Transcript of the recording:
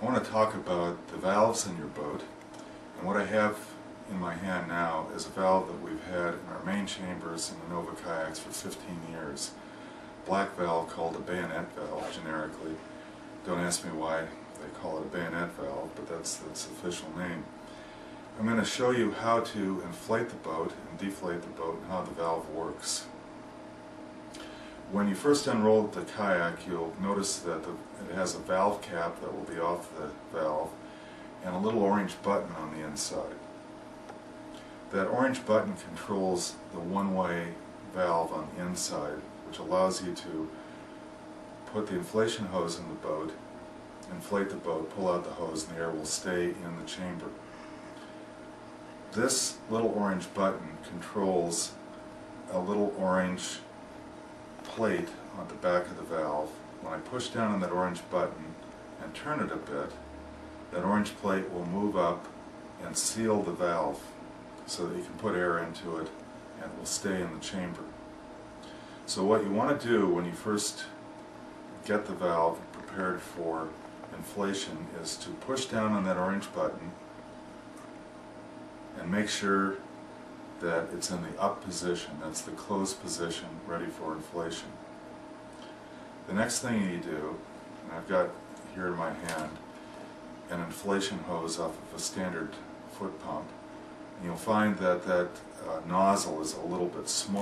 I want to talk about the valves in your boat. And what I have in my hand now is a valve that we've had in our main chambers in the Innova kayaks for 15 years. Black valve called a bayonet valve generically. Don't ask me why they call it a bayonet valve, but that's its official name. I'm going to show you how to inflate the boat and deflate the boat and how the valve works. When you first unroll the kayak, you'll notice that the, it has a valve cap that will be off the valve and a little orange button on the inside. That orange button controls the one-way valve on the inside, which allows you to put the inflation hose in the boat, inflate the boat, pull out the hose, and the air will stay in the chamber. This little orange button controls a little orange plate on the back of the valve. When I push down on that orange button and turn it a bit, that orange plate will move up and seal the valve so that you can put air into it and it will stay in the chamber. So what you want to do when you first get the valve prepared for inflation is to push down on that orange button and make sure that it's in the up position, that's the closed position, ready for inflation. The next thing you do, and I've got here in my hand an inflation hose off of a standard foot pump, and you'll find that that uh, nozzle is a little bit small.